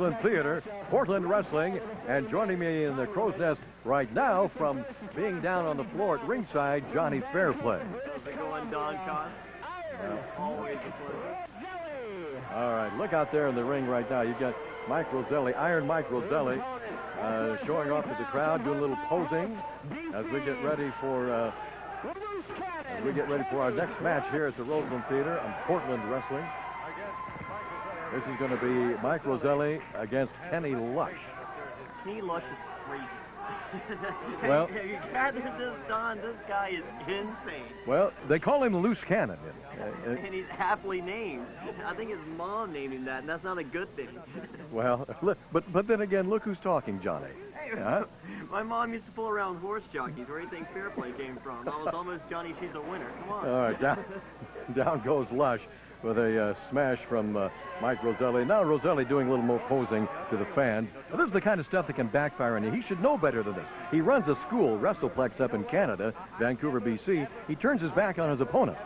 Roseland Theater, Portland Wrestling, and joining me in the crow's nest right now from being down on the floor at ringside, Johnny Fairplay. How's it going, Don Coss? Always a pleasure. All right, look out there in the ring right now. You've got Mike Roselli, Iron Mike Roselli, uh, showing off to the crowd, doing a little posing as we get ready for uh, as we get ready for our next match here at the Roseland Theater on Portland Wrestling. This is going to be Mike Roselli against Kenny Lush. Kenny Lush is crazy. Well- you got this, Don. This guy is insane. Well, they call him Loose Cannon. Uh, And he's happily named. I think his mom named him that, and that's not a good thing. well, look, but but then again, look who's talking, Johnny. Huh? My mom used to pull around horse jockeys. Where do you think Fairplay came from? I was almost Johnny. She's a winner. Come on. All right, down, down goes Lush with a uh, smash from uh, Mike Roselli. Now Roselli doing a little more posing to the fans. This is the kind of stuff that can backfire on you. He should know better than this. He runs a school, WrestlePlex, up in Canada, Vancouver, BC. He turns his back on his opponent.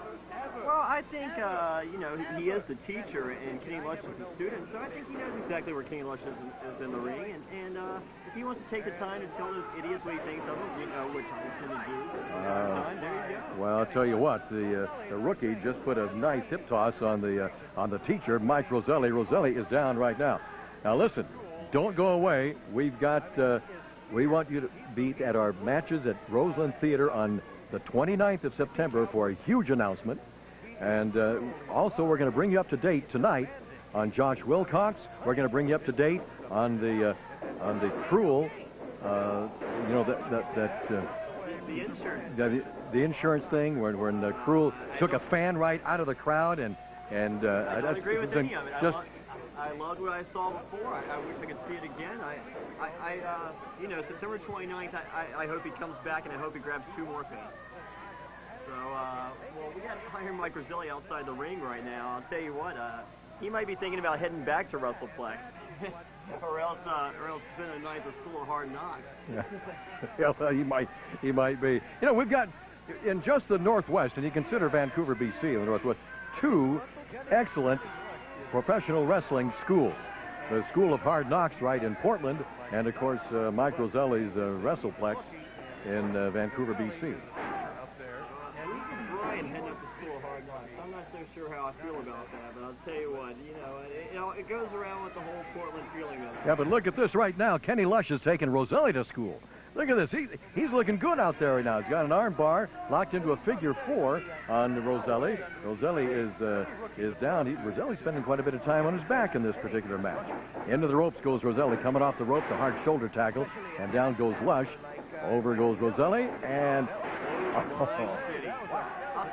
I think, uh, you know, he, he is the teacher and Kenny Lush is the student, so I think he knows exactly where Kenny Lush is, in- is in the ring. And, and uh, if he wants to take the time to tell those idiots what he thinks of them, you know, which I'm going to do, Uh, time, there you go. Well, I'll tell you what, the, uh, the rookie just put a nice hip toss on the uh, on the teacher, Mike Roselli. Roselli is down right now. Now listen, don't go away. We've got uh, we want you to be at our matches at Roseland Theater on the 29th of September for a huge announcement. And uh, also, we're going to bring you up to date tonight on Josh Wilcox. We're going to bring you up to date on the uh, on the cruel, uh, you know that that that. Uh, The insurance. the, the insurance thing when, when the crew took a fan right out of the crowd and and uh, I don't agree with any of it. I, just I loved what I saw before. I, I wish I could see it again. I, I, I uh, you know, September 29th, I, I, I hope he comes back and I hope he grabs two more fans. So, uh, well, we got Iron Mike Roselli outside the ring right now. I'll tell you what, uh, he might be thinking about heading back to WrestlePlex. or else, uh, or else spend a night at School of Hard Knocks. yeah, yeah well, he might he might be you know we've got in just the northwest and you consider Vancouver BC in the northwest two excellent professional wrestling schools the School of Hard Knocks right in Portland and of course uh, Mike Roselli's uh, WrestlePlex in uh, Vancouver BC And we can Brian heading up the School of Hard Knocks. I'm not so sure how I feel about that, but I'll tell you what, you know, it, you know, it goes around with the whole Portland feeling of it. Yeah, but look at this right now. Kenny Lush is taking Roselli to school. Look at this. He, he's looking good out there right now. He's got an arm bar locked into a figure four on Roselli. Roselli is uh, is down. He, Roselli's spending quite a bit of time on his back in this particular match. Into the ropes goes Roselli. Coming off the ropes, a hard shoulder tackle. And down goes Lush. Over goes Roselli. And... I'll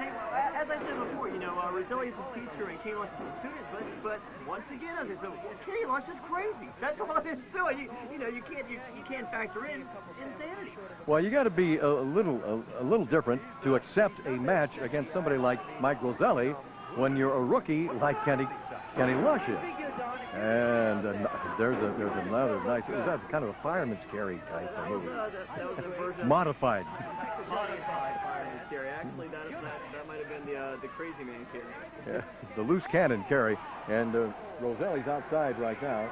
tell you, what, as I said before, you know, uh, Roselli is a teacher and Kenny Lush is a student, but, but once again, as I said, Kenny Lush is crazy. That's all it is it. You, you know, you can't, you, you can't factor in insanity. Well, you got to be a, a little a, a little different to accept a match against somebody like Mike Roselli when you're a rookie like Kenny Kenny Lush is. Uh, there's a there's another nice. Is that kind of a fireman's carry type of move? That, that was a version Modified. modified fireman's carry. Actually, that, that, that might have been the, uh, the crazy man carry. Yeah, the loose cannon carry. And uh, Roselli's outside right now.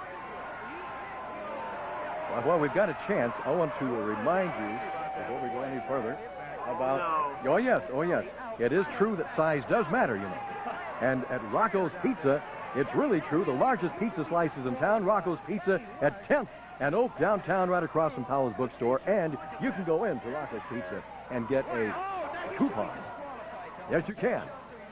Well, while we've got a chance, I want to remind you, before we go any further, about. Oh, yes, oh, yes. It is true that size does matter, you know. And at Rocco's Pizza, it's really true. The largest pizza slices in town, Rocco's Pizza at 10th and Oak, downtown, right across from Powell's Bookstore. And you can go in to Rocco's Pizza and get a coupon. Yes, you can.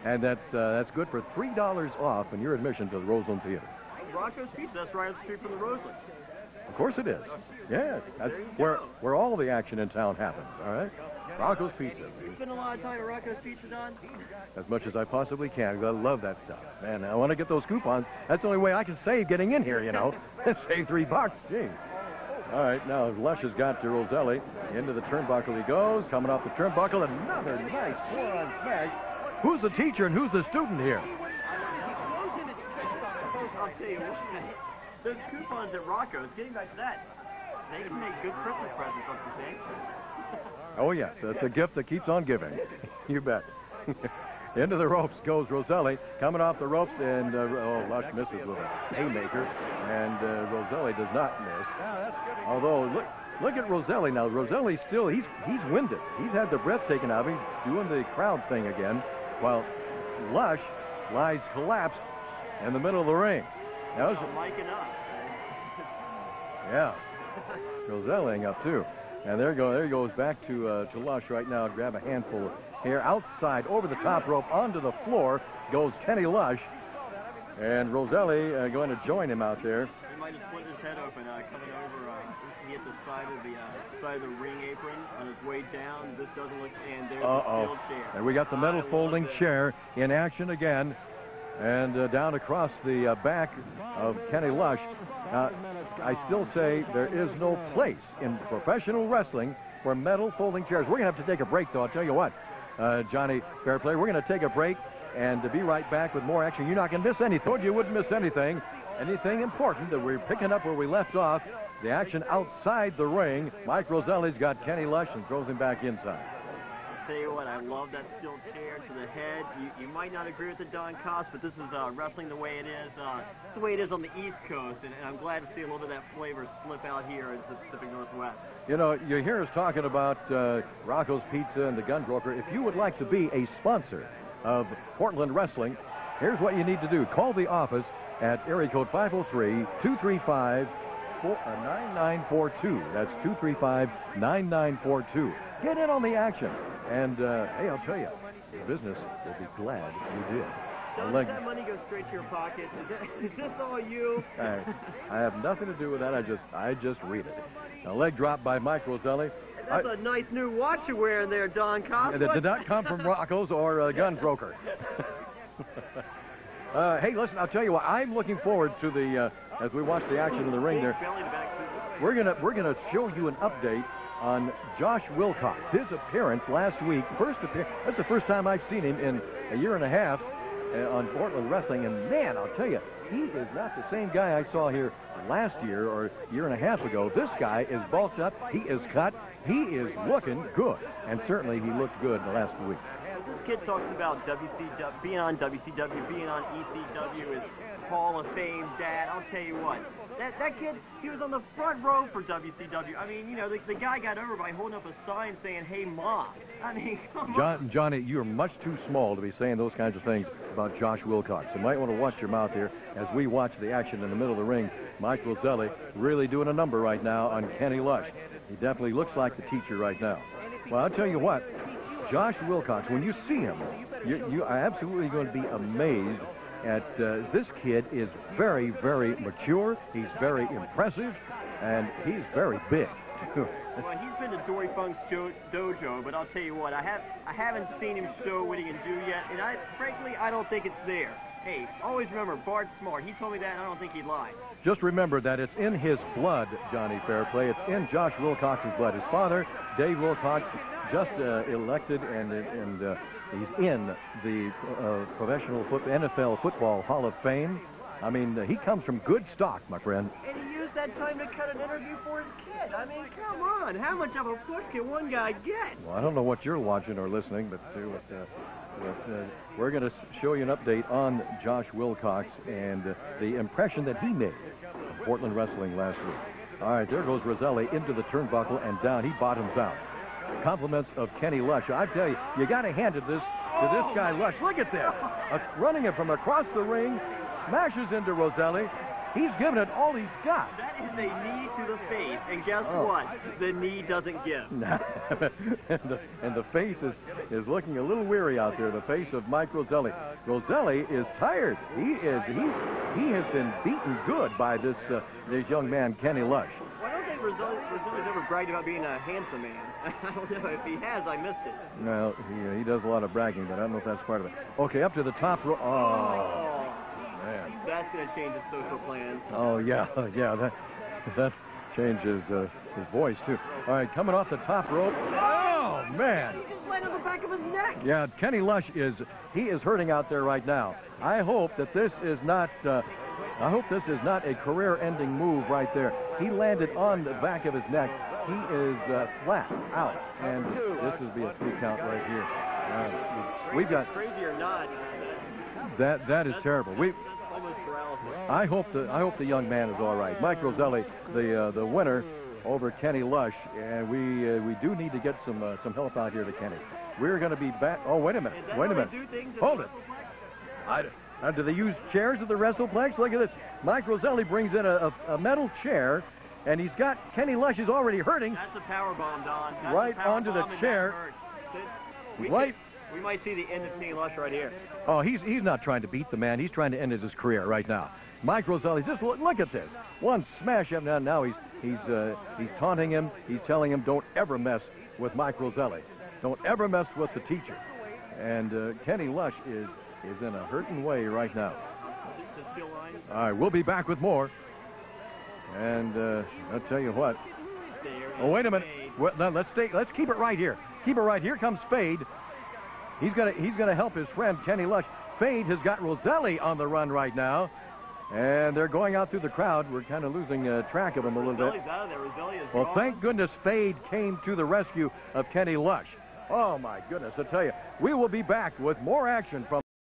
And that's, uh, that's good for $3 off in your admission to the Roseland Theater. Rocco's Pizza, that's right up the street from the Roseland. Of course it is. Yes, that's where, where all the action in town happens, all right? Rocco's Pizza. You spend a lot of time at Rocco's Pizza, Don? As much as I possibly can, 'cause I love that stuff. Man, I want to get those coupons. That's the only way I can save getting in here, you know. save three bucks. Gee. All right, now Lush has got to Roselli. Into the turnbuckle he goes. Coming off the turnbuckle, another nice forearm smash. Who's the teacher and who's the student here? I'll tell you what, those coupons at Rocco's, getting back to that, they can make good Christmas presents, don't you think? Oh, yes, that's a gift that keeps on giving. you bet. Into the ropes goes Roselli, coming off the ropes, and uh, oh, Lush misses with a haymaker, and uh, Roselli does not miss. Although look, look at Roselli now. Roselli still he's he's winded. He's had the breath taken out of him, doing the crowd thing again, while Lush lies collapsed in the middle of the ring. Now, Oh, miking up. yeah, Roselling up too. And there go there he goes back to uh, to Lush right now. Grab a handful of hair outside over the top rope onto the floor goes Kenny Lush, and Roselli uh, going to join him out there. He might have split his head open uh, coming over. Uh, he hit the side of the uh, side of the ring apron on his way down. This doesn't look. And there's Uh the oh. steel chair. And we got the metal I folding chair in action again. And uh, down across the uh, back of Kenny Lush. I still say there is no place in professional wrestling for metal folding chairs. We're going to have to take a break, though. I'll tell you what, uh, Johnny Fairplay, we're going to take a break and to be right back with more action. You're not going to miss anything. Told you wouldn't miss anything. Anything important that we're picking up where we left off. The action outside the ring. Mike Roselli's got Kenny Lush and throws him back inside. Tell you what, I love that steel chair to the head. You, you might not agree with the Don Coss, but this is uh, wrestling the way it is. Uh, it's the way it is on the East Coast, and, and I'm glad to see a little bit of that flavor slip out here in the Pacific Northwest. You know, you hear us talking about uh, Rocco's Pizza and the Gun Broker. If you would like to be a sponsor of Portland Wrestling, here's what you need to do. Call the office at area code 503-235 9942. That's 235-9942. Get in on the action. And, uh, hey, I'll tell you, the business will be glad you did. Does Leg- that money go straight to your pocket? Is, that, is this all you? I, I have nothing to do with that. I just I just read it. A leg drop by Mike Roselli. That's I- a nice new watch you're wearing there, Don Coss. And it did not come from Rocco's or a gun broker. uh, hey, listen, I'll tell you what. I'm looking forward to the uh, as we watch the action in the ring there. Belly to back to- We're gonna we're gonna show you an update on Josh Wilcox. His appearance last week, first appearance. That's the first time I've seen him in a year and a half uh, on Portland Wrestling. And man, I'll tell you, he is not the same guy I saw here last year or a year and a half ago. This guy is bulked up. He is cut. He is looking good, and certainly he looked good the last week. This kid talks about WCW, being on WCW, being on ECW, his Hall of Fame dad. I'll tell you what, that that kid, he was on the front row for WCW. I mean, you know, the, the guy got over by holding up a sign saying, "Hey, mom." I mean, come on. Johnny, you are much too small to be saying those kinds of things about Josh Wilcox. You might want to watch your mouth here as we watch the action in the middle of the ring. Mike Roselli really doing a number right now on Kenny Lush. He definitely looks like the teacher right now. Well, I'll tell you what, Josh Wilcox, when you see him, you, you are absolutely going to be amazed at uh, this kid is very, very mature. He's very impressive, and he's very big. Well, he's been to Dory Funk's jo- dojo, but I'll tell you what, I have I haven't seen him show what he can do yet, and I frankly I don't think it's there. Hey, always remember Bart Smart. He told me that, and I don't think he'd lie. Just remember that it's in his blood, Johnny Fairplay. It's in Josh Wilcox's blood. His father, Dave Wilcox, just uh, elected, and and uh, he's in the uh, professional foot, NFL football Hall of Fame. I mean, uh, he comes from good stock, my friend. And he used that time to cut an interview for his kid. I mean, come on, how much of a push can one guy get? Well, I don't know what you're watching or listening, but, uh, but, uh, but uh, we're going to show you an update on Josh Wilcox and uh, the impression that he made in Portland Wrestling last week. All right, there goes Roselli into the turnbuckle and down. He bottoms out. Compliments of Kenny Lush. I tell you, you got to hand it this to this guy Lush. Look at this, uh, running it from across the ring, smashes into Roselli. He's giving it all he's got. That is a knee to the face, and guess Oh. what? The knee doesn't give. and, the, and the face is, is looking a little weary out there. The face of Mike Roselli. Roselli is tired. He is he he has been beaten good by this uh, this young man Kenny Lush. Well, I think Roselli's ever bragged about being a handsome man. I don't know if he has. I missed it. Well, he, uh, he does a lot of bragging, but I don't know if that's part of it. Okay, up to the top row. Oh Oh, man. that's going to change his social plans. Oh yeah, yeah. That that changes uh, his voice too. All right, coming off the top rope. Oh man. He just landed on the back of his neck. Yeah, Kenny Lush is he is hurting out there right now. I hope that this is not uh, I hope this is not a career-ending move right there. He landed on the back of his neck. He is uh, flat out, and this will be a three count right here. Uh, we've got crazy or not. that. That is terrible. We. I hope the I hope the young man is all right. Mike Roselli, the uh, the winner over Kenny Lush, and we uh, we do need to get some uh, some help out here to Kenny. We're going to be back. Oh wait a minute, wait a minute. Hold it. I, uh, do they use chairs at the WrestlePlex? Look at this. Mike Roselli brings in a, a, a metal chair, and he's got Kenny Lush is already hurting. That's a power bomb, Don. That's Right onto the bomb, and that chair. We Right. could- We might see the end of Kenny Lush right here. Oh, he's he's not trying to beat the man. He's trying to end his career right now. Mike Roselli, just look, look at this. One smash up now. Now he's he's uh, he's taunting him. He's telling him, "Don't ever mess with Mike Roselli. Don't ever mess with the teacher." And uh, Kenny Lush is is in a hurting way right now. The steel line. All right, we'll be back with more. And uh, I'll tell you what. Oh, wait a minute. Well, now, let's stay. Let's keep it right here. Keep it right here. Comes Spade. He's gonna he's gonna help his friend Kenny Lush. Spade has got Roselli on the run right now, and they're going out through the crowd. We're kind of losing uh, track of them a little bit. Out of there. Roselli Well, gone. thank goodness Spade came to the rescue of Kenny Lush. Oh my goodness! I tell you, we will be back with more action from.